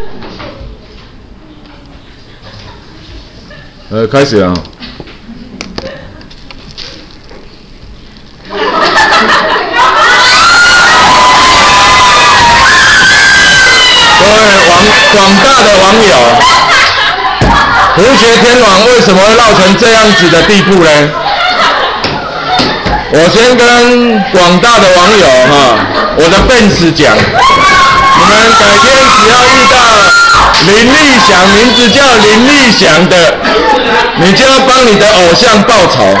呃，开始啊。各位网广大的网友，胡学天网为什么会闹成这样子的地步呢？我先跟广大的网友哈，我的 fans 讲，你们改天只要遇到林立祥，名字叫林立祥的，你就要帮你的偶像报仇。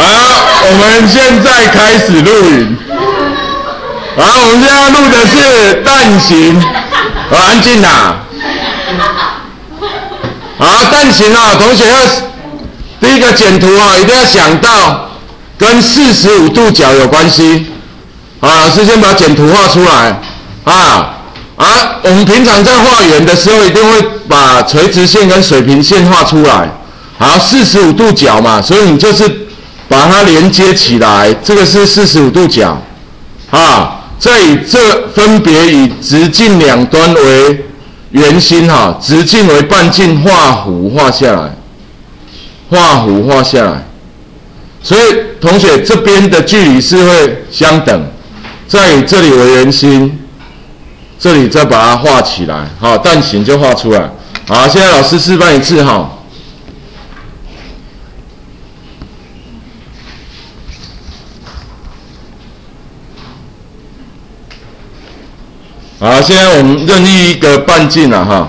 好，我们现在开始录影。好，我们现在录的是蛋形，好，安静呐。好，蛋形啊，同学要第一个剪图啊，一定要想到跟四十五度角有关系。啊，老师先把剪图画出来啊啊，我们平常在画圆的时候，一定会把垂直线跟水平线画出来。好，四十五度角嘛，所以你就是把它连接起来，这个是四十五度角啊。这以这分别以直径两端为圆心哈，直径为半径，画弧画下来，画弧画下来。所以同学这边的距离是会相等。再以这里为圆心，这里再把它画起来，好，蛋形就画出来。好，现在老师示范一次哈。好，现在我们任意一个半径了哈。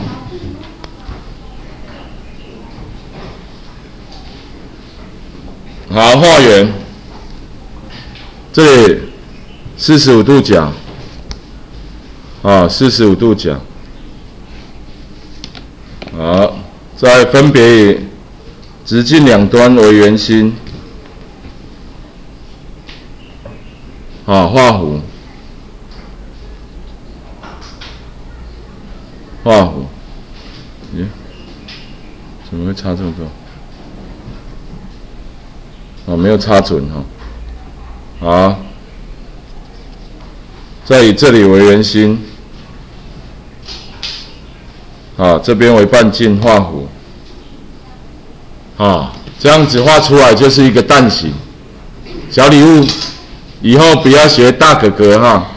好，画圆，这里四十五度角，啊，四十五度角。好，再分别以直径两端为圆心，好，画弧。画弧，咦？怎么会差这么多？哦，没有插准哈。好，再以这里为圆心，啊，这边为半径，画弧，啊，这样子画出来就是一个蛋形。小礼物，以后不要学大哥哥哈。